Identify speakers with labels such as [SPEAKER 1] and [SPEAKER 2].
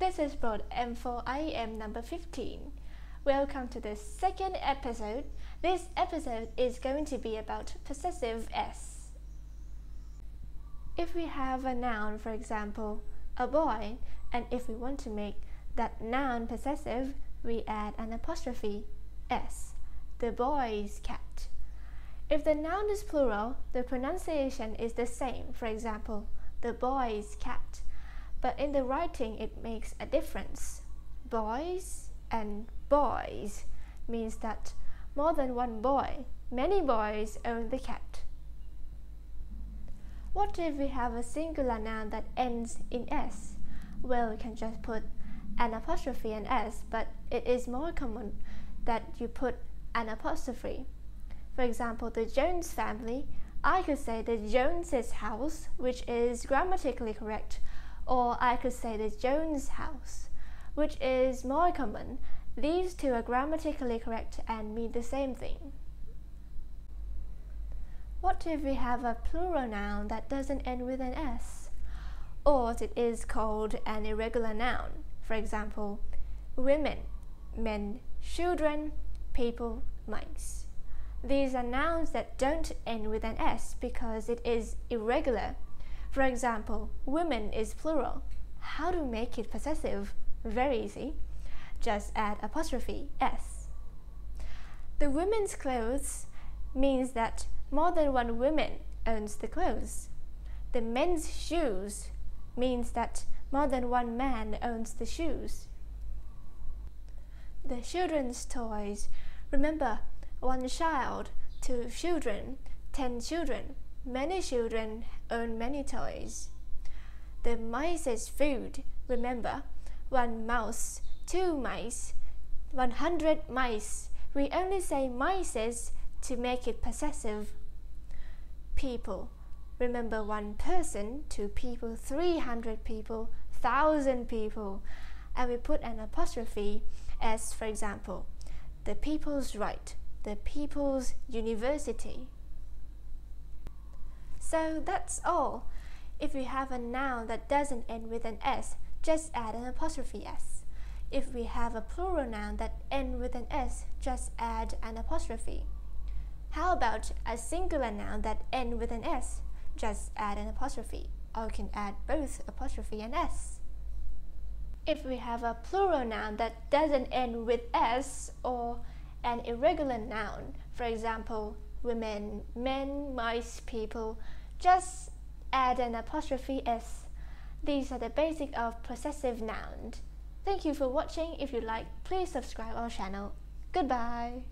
[SPEAKER 1] This is Proad M4IM number 15. Welcome to the second episode. This episode is going to be about possessive S. If we have a noun, for example, a boy, and if we want to make that noun possessive, we add an apostrophe S. The boy's cat. If the noun is plural, the pronunciation is the same. For example, the boy's cat. But in the writing, it makes a difference. Boys and boys means that more than one boy, many boys own the cat. What if we have a singular noun that ends in s? Well, we can just put an apostrophe and s, but it is more common that you put an apostrophe. For example, the Jones family, I could say the Joneses house, which is grammatically correct, or I could say the Jones house, which is more common. These two are grammatically correct and mean the same thing. What if we have a plural noun that doesn't end with an s? Or it is called an irregular noun. For example, women, men, children, people, mice. These are nouns that don't end with an S because it is irregular. For example, women is plural. How to make it possessive? Very easy. Just add apostrophe S. The women's clothes means that more than one woman owns the clothes. The men's shoes means that more than one man owns the shoes. The children's toys. Remember, one child, two children, ten children. Many children own many toys. The mice's food. Remember, one mouse, two mice, one hundred mice. We only say mices to make it possessive. People. Remember one person, two people, three hundred people, thousand people. And we put an apostrophe as, for example, the people's right the People's University. So that's all. If we have a noun that doesn't end with an S, just add an apostrophe S. If we have a plural noun that ends with an S, just add an apostrophe. How about a singular noun that ends with an S? Just add an apostrophe, or you can add both apostrophe and S. If we have a plural noun that doesn't end with S or an irregular noun. For example, women, men, mice, people. Just add an apostrophe s. These are the basic of possessive noun. Thank you for watching. If you like, please subscribe our channel. Goodbye.